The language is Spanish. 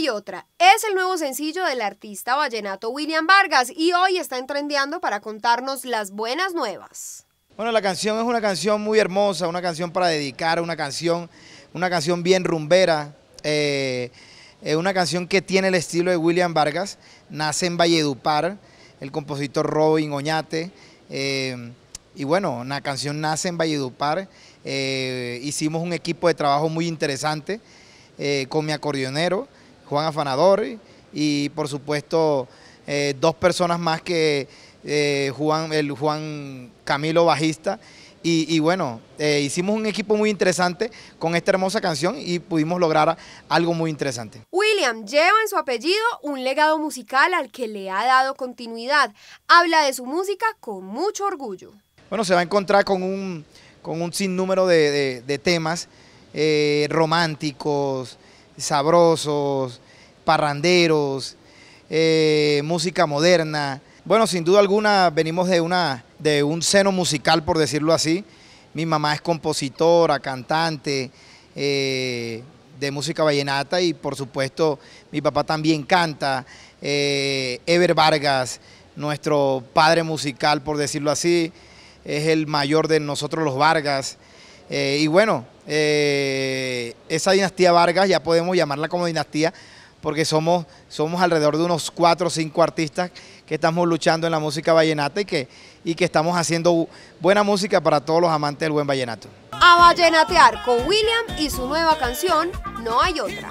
hay otra. Es el nuevo sencillo del artista vallenato William Vargas y hoy está entrendeando para contarnos las buenas nuevas. Bueno, la canción es una canción muy hermosa, una canción para dedicar, una canción, una canción bien rumbera, eh, una canción que tiene el estilo de William Vargas, nace en Valledupar, el compositor Robin Oñate, eh, y bueno, una canción nace en Valledupar, eh, hicimos un equipo de trabajo muy interesante con mi acordeonero, Juan Afanador, y por supuesto dos personas más que Juan, el Juan Camilo Bajista, y, bueno, eh, hicimos un equipo muy interesante con esta hermosa canción y pudimos lograr algo muy interesante. William lleva en su apellido un legado musical al que le ha dado continuidad. Habla de su música con mucho orgullo. Bueno, se va a encontrar con un, con un sinnúmero de, temas eh, románticos, sabrosos, parranderos, eh, música moderna. Bueno, sin duda alguna venimos de una de un seno musical, por decirlo así. Mi mamá es compositora, cantante eh, de música vallenata y por supuesto mi papá también canta. Eh, Ever Vargas, nuestro padre musical, por decirlo así, es el mayor de nosotros los Vargas. Eh, y bueno, esa dinastía Vargas ya podemos llamarla como dinastía porque somos, somos alrededor de unos cuatro o cinco artistas que estamos luchando en la música vallenata y que, y que estamos haciendo buena música para todos los amantes del buen vallenato. A vallenatear con William y su nueva canción No hay otra.